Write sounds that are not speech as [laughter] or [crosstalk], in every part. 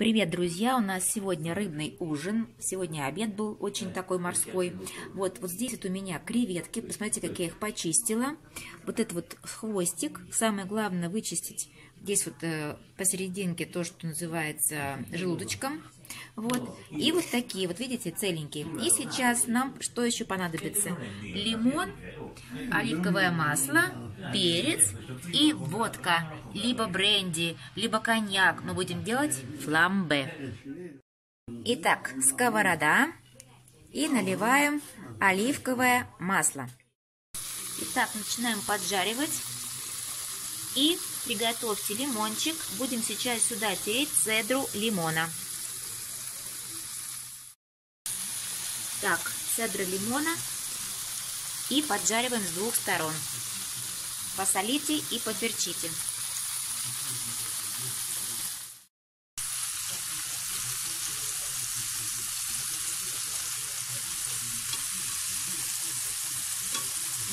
Привет, друзья! У нас сегодня рыбный ужин. Сегодня обед был очень такой морской. Вот, вот здесь вот у меня креветки. Посмотрите, как я их почистила. Вот это вот хвостик. Самое главное вычистить здесь вот э, посерединке то, что называется желудочком. Вот. И вот такие, вот видите, целенькие. И сейчас нам что еще понадобится? Лимон, оливковое масло, перец и водка. Либо бренди, либо коньяк. Мы будем делать фламбе. Итак, сковорода. И наливаем оливковое масло. Итак, начинаем поджаривать. И приготовьте лимончик. Будем сейчас сюда тереть цедру лимона. Так, цедра лимона и поджариваем с двух сторон. Посолите и поперчите.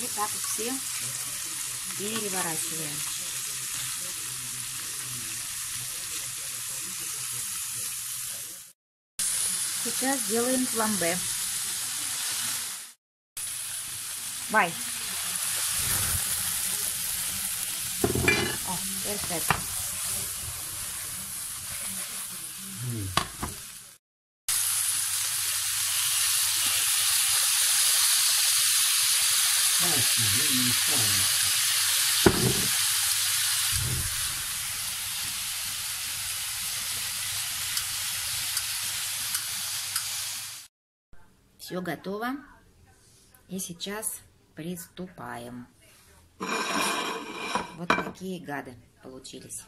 И так все переворачиваем. Сейчас делаем фламбе. Vai. Oh, perfetto. Mm. Все готово. И сейчас приступаем. Вот такие гады получились.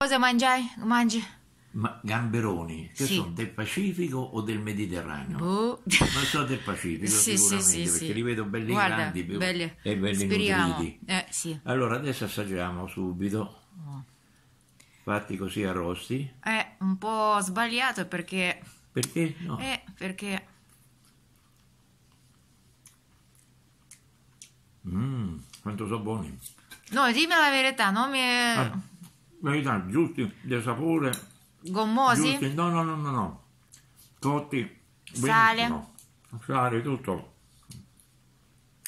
Cosa mangiai? Mangi? Ma gamberoni, che Sì. sono del Pacifico o del Mediterraneo? Boh. Non so del Pacifico [laughs] Sì, sicuramente, sì, perché li vedo belli Guarda, grandi più- belli. e belli Speriamo. nutriti. Eh, sì. Allora adesso assaggiamo subito, Oh. fatti così arrosti. È un po' sbagliato perché... Perché? No. Eh, perché... Mmm, quanto sono buoni. No, dimmi la verità, non mi... Ah, verità, giusti di sapore, Gommosi? giusti, no no no no no, cotti, Sale. benissimo. Sale, tutto.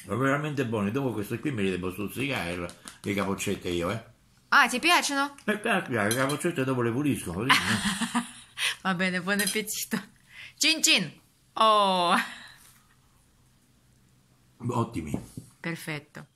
Veramente buoni, dopo questo qui me li devo stuzzicare le capoccette io, eh. Ah, ti piacciono? E cacchio, le capoccette dopo le pulisco, così, eh. [laughs] Va bene, buon appetito. Cin cin! Oh, Ottimi. perfetto.